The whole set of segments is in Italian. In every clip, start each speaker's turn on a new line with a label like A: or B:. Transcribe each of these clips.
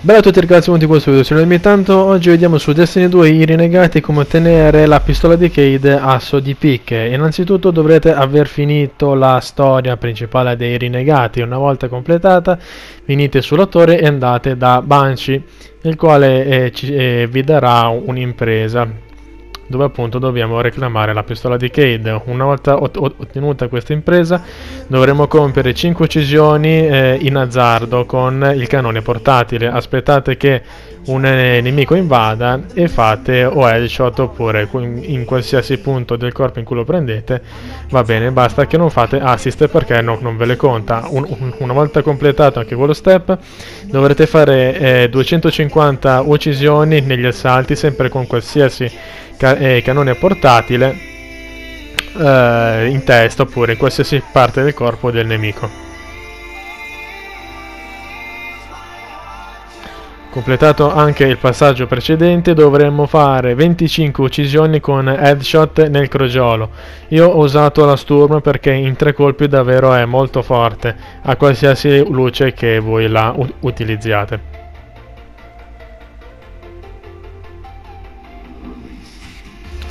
A: Bella a tutti ragazzi, benvenuti in questo video, sono il tanto oggi vediamo su Destiny 2 i rinegati come ottenere la pistola di Cade asso di picche. Innanzitutto dovrete aver finito la storia principale dei rinegati, una volta completata venite sulla torre e andate da Banshee, il quale eh, ci, eh, vi darà un'impresa dove appunto dobbiamo reclamare la pistola di Cade. Una volta ot ottenuta questa impresa dovremo compiere 5 uccisioni eh, in azzardo con il cannone portatile. Aspettate che un nemico invada e fate o headshot oppure in qualsiasi punto del corpo in cui lo prendete va bene, basta che non fate assist perché no, non ve le conta. Un, un, una volta completato anche quello step dovrete fare eh, 250 uccisioni negli assalti sempre con qualsiasi ca eh, cannone portatile eh, in testa oppure in qualsiasi parte del corpo del nemico. Completato anche il passaggio precedente dovremmo fare 25 uccisioni con headshot nel crogiolo. Io ho usato la Sturm perché in tre colpi davvero è molto forte, a qualsiasi luce che voi la utilizziate.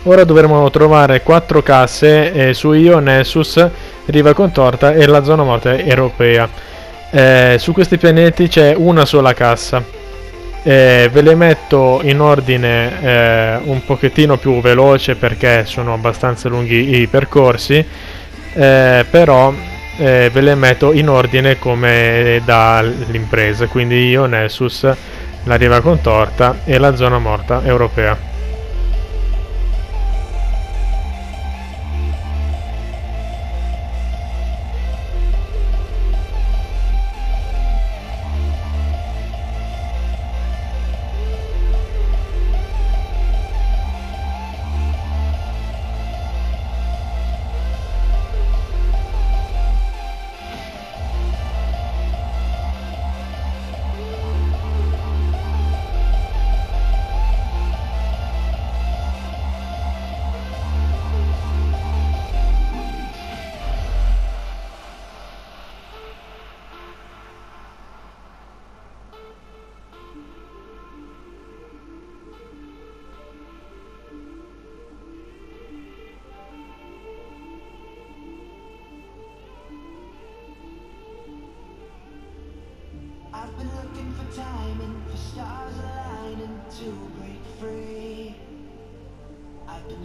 A: Ora dovremo trovare 4 casse eh, su Io, Nessus, Riva Contorta e la zona morte europea. Eh, su questi pianeti c'è una sola cassa. Eh, ve le metto in ordine eh, un pochettino più veloce perché sono abbastanza lunghi i percorsi, eh, però eh, ve le metto in ordine come dall'impresa, quindi Io, Nessus, la Riva Contorta e la zona morta europea.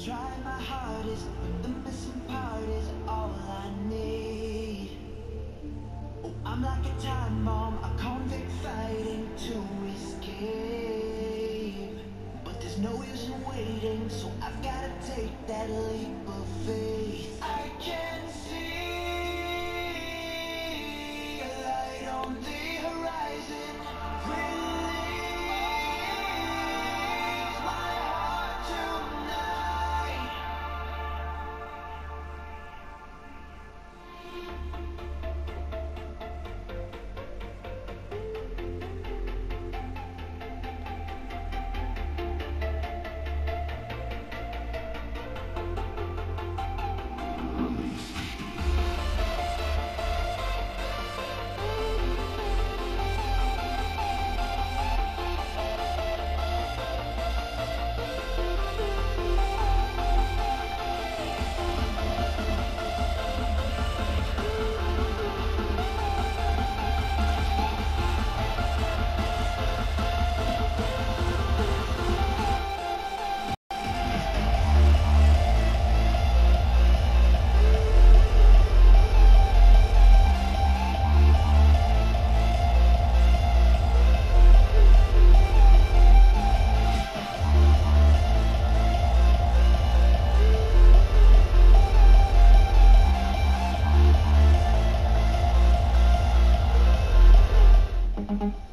A: Try my hardest, but the missing part is all I need. Oh, I'm like a time bomb, a convict fighting to escape. But there's no use in waiting, so I've gotta take that leap of faith. I can thank you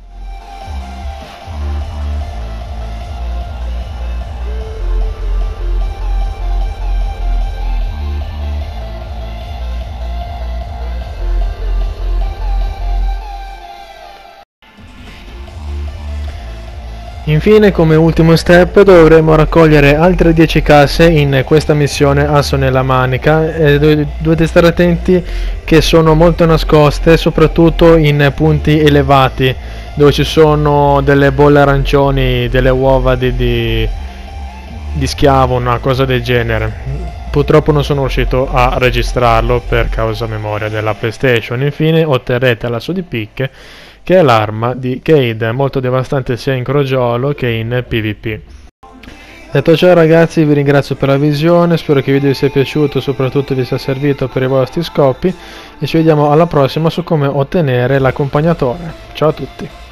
A: Infine, come ultimo step, dovremo raccogliere altre 10 casse in questa missione asso nella manica e dovete stare attenti che sono molto nascoste, soprattutto in punti elevati, dove ci sono delle bolle arancioni, delle uova di, di, di schiavo, una cosa del genere. Purtroppo non sono riuscito a registrarlo per causa memoria della PlayStation. Infine otterrete l'asso di picche che è l'arma di Cade, molto devastante sia in crogiolo che in PvP. Detto ciò ragazzi vi ringrazio per la visione, spero che il video vi sia piaciuto e soprattutto vi sia servito per i vostri scopi e ci vediamo alla prossima su come ottenere l'accompagnatore. Ciao a tutti!